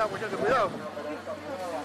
잡으셨고요.